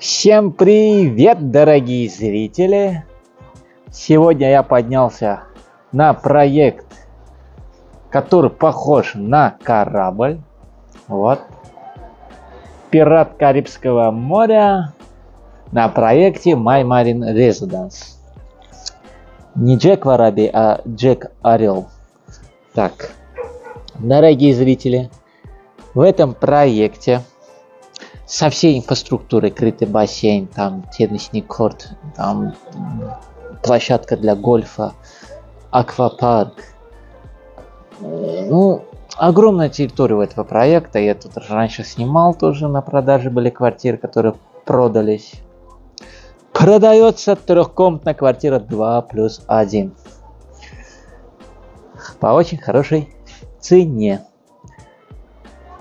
Всем привет, дорогие зрители! Сегодня я поднялся на проект, который похож на корабль. Вот. Пират Карибского моря на проекте My Marine Residence. Не Джек Воробей, а Джек Орел. Так, дорогие зрители, в этом проекте со всей инфраструктурой, крытый бассейн, там теннисный корт, там площадка для гольфа, аквапарк. Ну, огромная территория у этого проекта. Я тут раньше снимал тоже на продаже были квартиры, которые продались. Продается трехкомнатная квартира 2 плюс 1. По очень хорошей цене.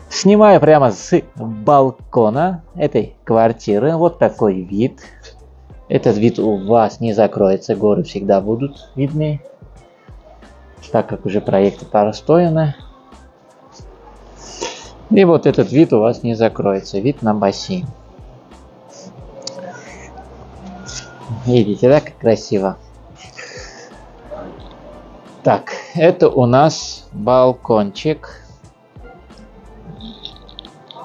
Снимаю прямо с балкона этой квартиры. Вот такой вид. Этот вид у вас не закроется, горы всегда будут видны, так как уже проекты простроены. И вот этот вид у вас не закроется, вид на бассейн. Видите, да, как красиво? Так, это у нас балкончик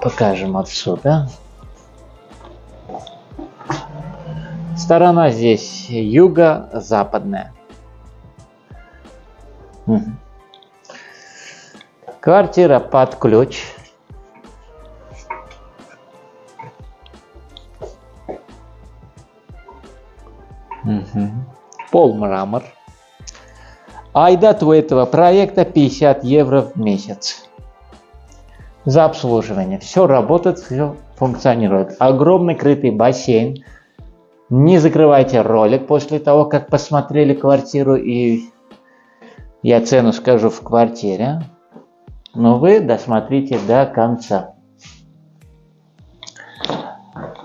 покажем отсюда. Сторона здесь юго-западная. Квартира под ключ. Пол мрамор. Айдат у этого проекта 50 евро в месяц за обслуживание. Все работает, все функционирует. Огромный крытый бассейн. Не закрывайте ролик после того, как посмотрели квартиру и я цену скажу в квартире. Но вы досмотрите до конца.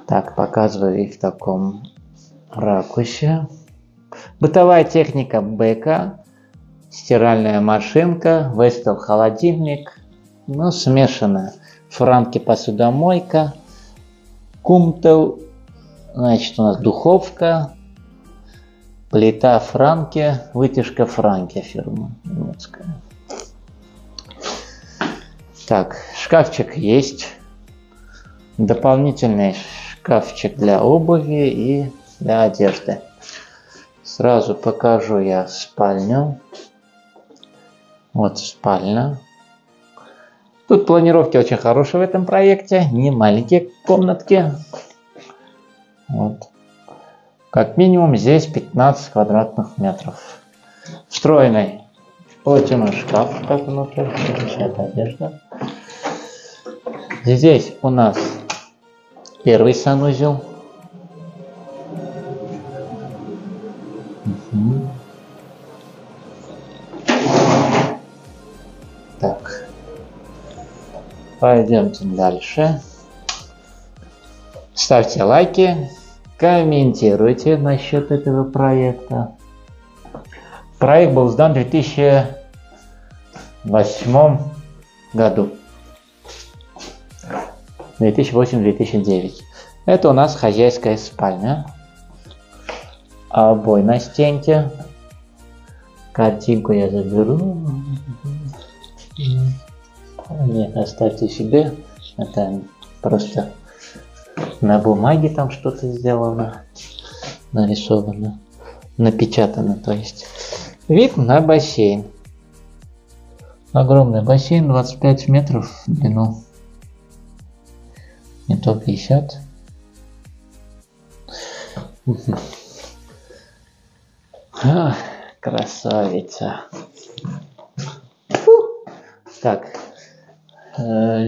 Так, показываю и в таком ракурсе. Бытовая техника Бека, стиральная машинка, Вестел холодильник, ну, смешанная. Франки посудомойка, кумтел, значит, у нас духовка, плита Франки, вытяжка Франки фирма немецкая. Так, шкафчик есть. Дополнительный шкафчик для обуви и для одежды. Сразу покажу я спальню. Вот спальня. Тут планировки очень хорошие в этом проекте, не маленькие комнатки. Вот. Как минимум здесь 15 квадратных метров. Встроенный платяной шкаф, как внутри, вся одежда. Здесь у нас первый санузел. Пойдемте дальше. Ставьте лайки, комментируйте насчет этого проекта. Проект был сдан в 2008 году. 2008-2009. Это у нас хозяйская спальня. Обой на стенке. Картинку я заберу. Нет, оставьте себе. Это просто на бумаге там что-то сделано, нарисовано, напечатано, то есть. Вид на бассейн. Огромный бассейн, 25 метров в длину. Не то 50. А, красавица. Фу. Так,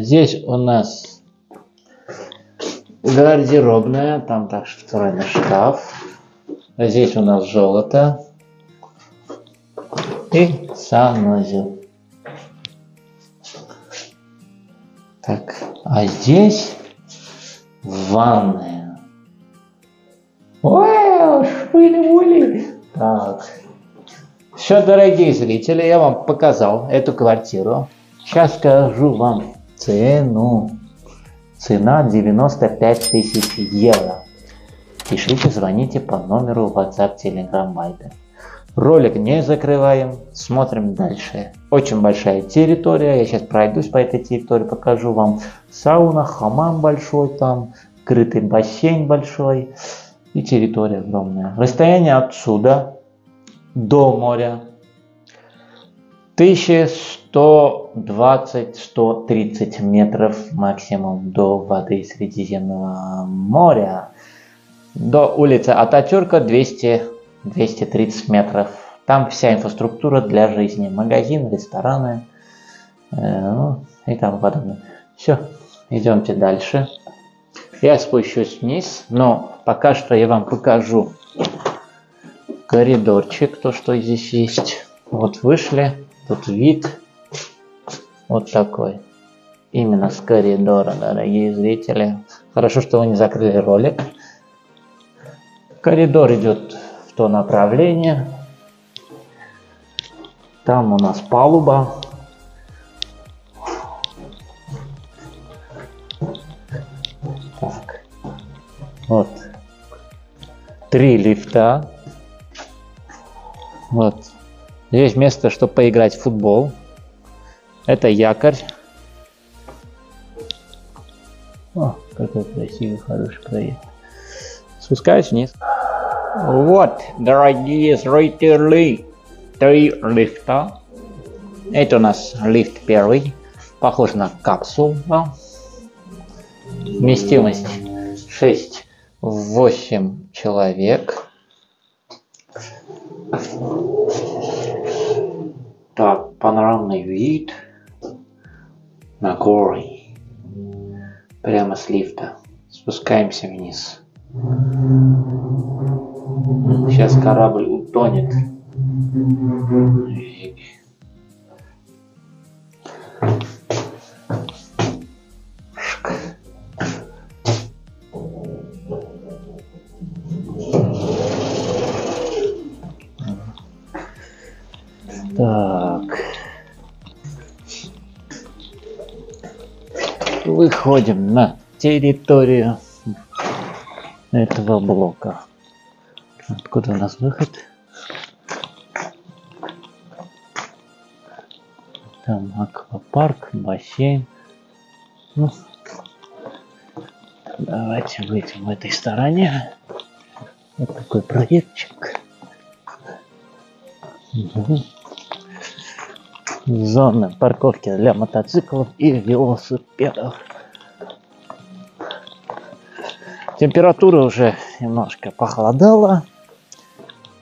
здесь у нас гардеробная, там также встроенный шкаф. Здесь у нас золото и санузел. Так, а здесь ванная. Ой, шпыли-мули. Так. Все, дорогие зрители, я вам показал эту квартиру. Сейчас скажу вам цену. Цена 95 тысяч евро. Пишите, звоните по номеру WhatsApp, Telegram, Viber. Ролик не закрываем, смотрим дальше. Очень большая территория, я сейчас пройдусь по этой территории, покажу вам сауна, хамам большой там, крытый бассейн большой и территория огромная. Расстояние отсюда до моря 1120-130 метров максимум до воды Средиземного моря. До улицы Ататюрка 200 230 метров. Там вся инфраструктура для жизни. Магазин, рестораны э, ну, и тому подобное. Все, идемте дальше. Я спущусь вниз, но пока что я вам покажу коридорчик, то, что здесь есть. Вот вышли, тут вид вот такой. Именно с коридора, дорогие зрители. Хорошо, что вы не закрыли ролик. Коридор идет в то направление. Там у нас палуба. Так. Вот. Три лифта. Вот. Здесь место, чтобы поиграть в футбол. Это якорь. О, какой красивый, хороший проект. Спускаюсь вниз. Вот, дорогие зрители, три лифта. Это у нас лифт первый, похож на капсулу. Вместимость 6-8 человек. Так, панорамный вид на горы. Прямо с лифта. Спускаемся вниз. Сейчас корабль утонет. Так. Выходим на территорию этого блока. Откуда у нас выход? Там аквапарк, бассейн. Ну, давайте выйдем в этой стороне. Вот такой проектчик. Угу. Зона парковки для мотоциклов и велосипедов. Температура уже немножко похолодала.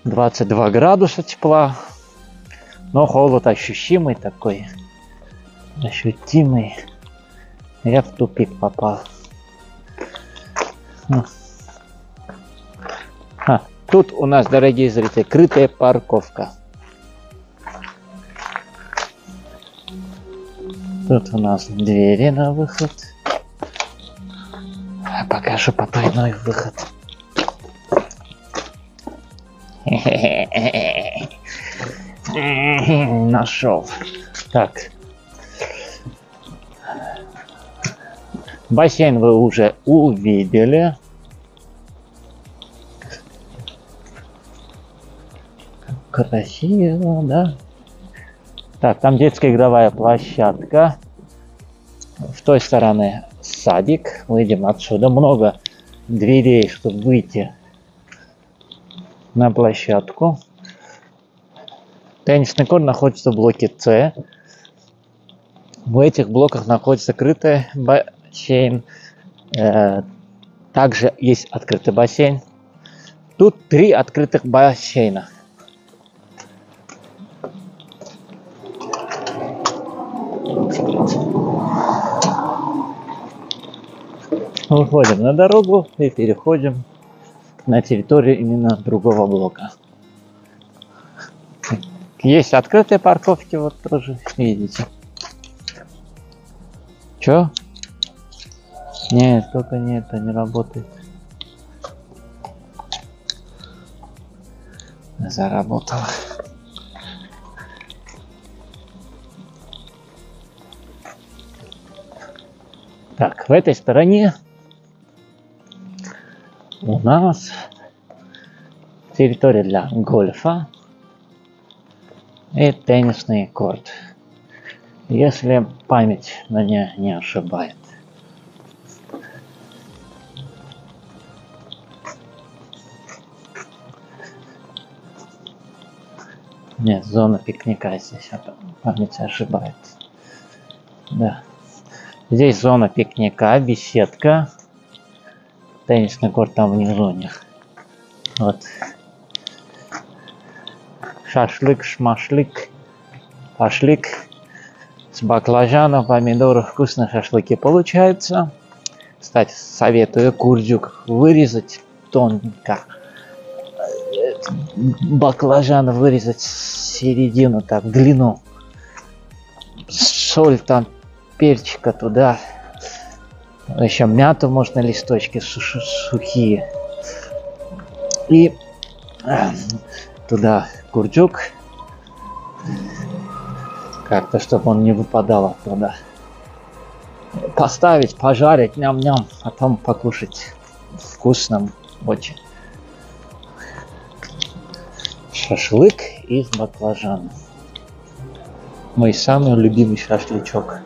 22 градуса тепла. Но холод ощущимый такой. Ощутимый. Я в тупик попал. Ну. А, тут у нас, дорогие зрители, крытая парковка. Тут у нас двери на выход покажу потайной выход. Нашел. Так. Бассейн вы уже увидели. Красиво, да? Так, там детская игровая площадка. В той садик. Выйдем отсюда. Много дверей, чтобы выйти на площадку. Теннисный корт находится в блоке С. В этих блоках находится скрытый бассейн. Э, также есть открытый бассейн. Тут три открытых бассейна. Выходим на дорогу и переходим на территорию именно другого блока. Есть открытые парковки, вот тоже видите. Чё? Нет, только не это не работает. Заработало. Так, в этой стороне у нас территория для гольфа и теннисный корт. Если память меня не ошибает. Нет, зона пикника здесь, а память ошибается. Да. Здесь зона пикника, беседка. Теннисный корт там внизу у них. Вот. Шашлык, шмашлык, пашлик. С баклажанов, помидоров вкусно шашлыки получаются. Кстати, советую курдюк вырезать тонко баклажан вырезать середину, так, длину. Соль там, перчика туда. Еще мяту можно листочки сухие. И а, туда курдюк. Как-то, чтобы он не выпадал оттуда. Поставить, пожарить, ням-ням, потом покушать. Вкусно очень шашлык из баклажана. Мой самый любимый шашлычок.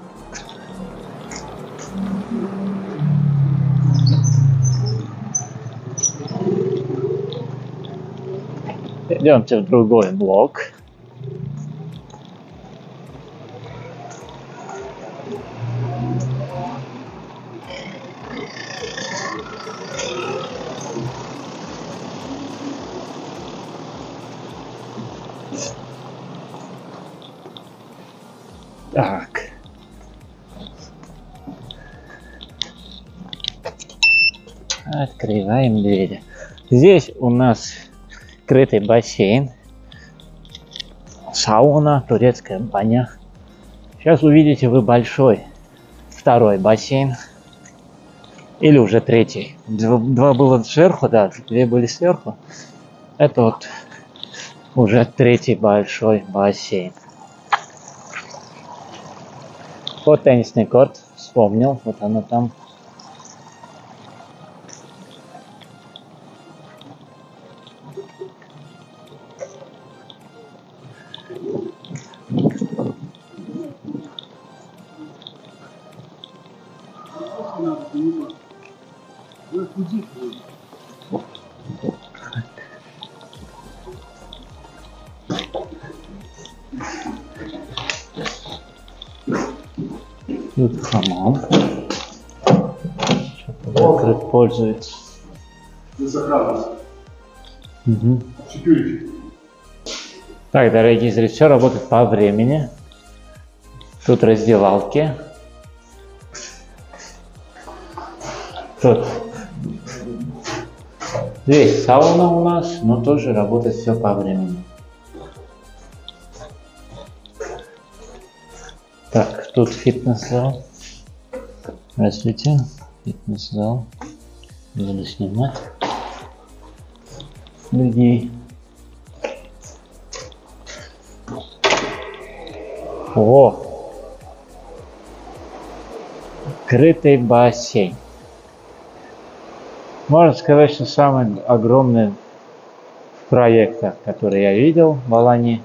Идемте в другой блок. Так. Открываем двери. Здесь у нас крытый бассейн, сауна, турецкая баня. Сейчас увидите вы большой второй бассейн. Или уже третий. Два, два было сверху, да, две были сверху. Это вот уже третий большой бассейн. Вот теннисный корт, вспомнил, вот оно там. Тут хамам. Закрыт пользуется. Угу. Так, дорогие зрители, все работает по времени. Тут раздевалки. Тут здесь сауна у нас, но тоже работает все по времени. Тут фитнес-зал. Здравствуйте. Фитнес-зал. Буду снимать людей. О! Крытый бассейн. Можно сказать, что самый огромный в проектах, который я видел в Алании.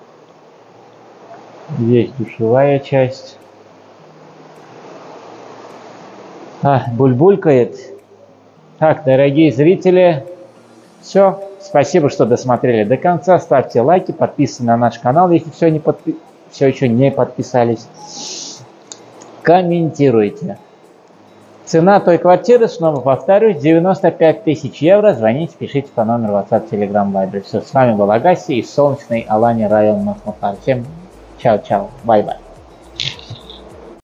Здесь душевая часть. А, бульбулькает. Так, дорогие зрители, все. Спасибо, что досмотрели до конца. Ставьте лайки, подписывайтесь на наш канал, если все, не подпи... все еще не подписались. Комментируйте. Цена той квартиры, снова повторюсь, 95 тысяч евро. Звоните, пишите по номеру WhatsApp, Telegram, Viber. Все, с вами был Агаси из солнечной Алани район Махмутар. Всем чао-чао, бай-бай.